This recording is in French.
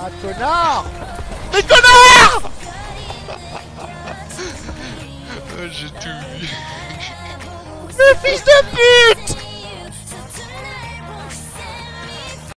Ah, connard Mais connard euh, J'ai tout vu. Le fils de pute